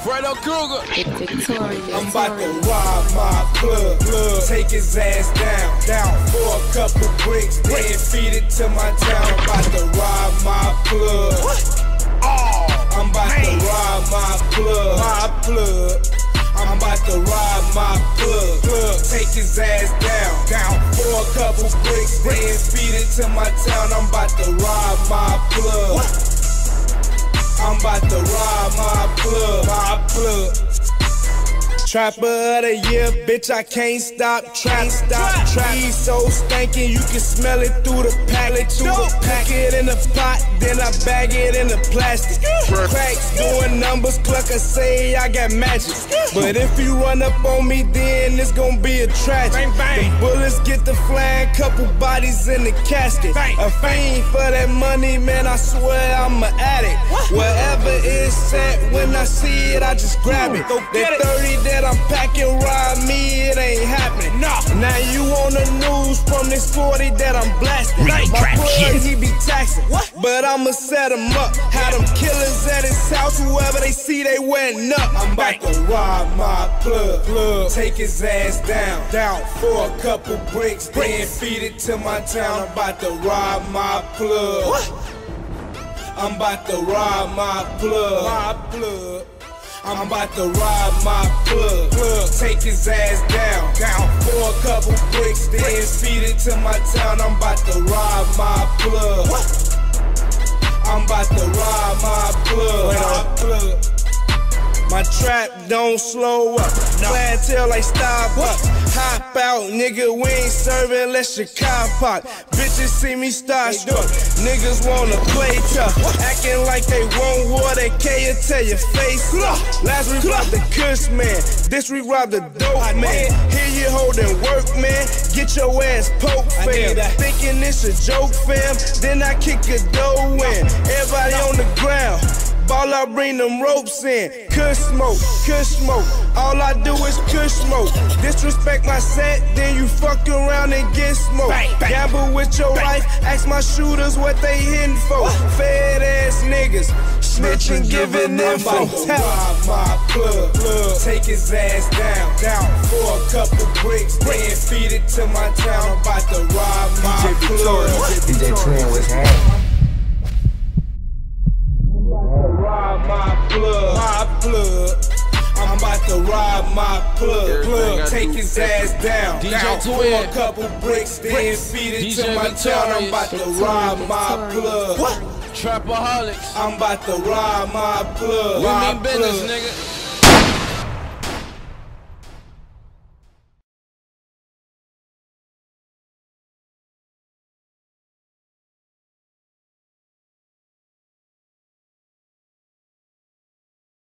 Fredo Krueger. I'm about to rob my plug, plug. Take his ass down, down for a couple bricks, then feed it to my town. I'm about to rob my plug. Oh, I'm about to rob my plug, my plug. I'm about to rob my plug, plug. Take his ass down, down for a couple bricks, then feed it to my town. I'm about to rob my plug. I'm about to rob my plug. Trapper of the year, bitch, I can't stop, try stop, try. He's so stankin', you can smell it through the pallet, through the pack it in the pot, then I bag it in the plastic. Cracks doing numbers, cluck I say I got magic. But if you run up on me, then it's gonna be a tragedy. The bullets get the flying, couple bodies in the casket. A fiend for that money, man, I swear I'm an addict. Wherever it's at, when I see it, I just grab it. That 30 that I'm packing, ride me, it ain't happening. Nah. Now you on the news from this 40 that I'm blasting. My plug, he be taxing. But I'ma set him up. Had them killers at his house, whoever they see, they went up. I'm about to rob my plug, plug. Take his ass down, down for a couple bricks, then feed it to my town. I'm about to rob my plug. I'm about to rob my plug. My plug. I'm about to rob my plug. plug. Take his ass down, down for a couple bricks, then feed it to my town. I'm about to rob my plug. I'm about to rob my plug. My plug. My trap don't slow up. Clientele like Starbucks. Hop out, nigga, we ain't serving unless your car pop. Bitches see me starstruck. Niggas wanna play tough. Acting like they want war, they can't tell your face. up. Last we robbed the Kush man. This we robbed the dope man. Here you holding work, man. Get your ass poked, fam. Thinking it's a joke, fam. Then I kick a dough in. Everybody on the ground. Ball, I bring them ropes in. Kush smoke, kush smoke. All I do is kush smoke. Disrespect my set, then you fuck around and get smoked. Gamble with your life, ask my shooters what they hitting for. Fed ass niggas, snitching, giving info. Rob my plug, plug. Take his ass down, down for a couple bricks, then feed it to my town. About to rob my plug. DJ Twin was happening. Plug. I'm about to rob my plug, plug. Take his ass down, DJ for Twin. a couple bricks, then feed it to DJ my town. I'm about to rob my plug. Trapaholics. I'm about to rob my plug. We mean business, nigga.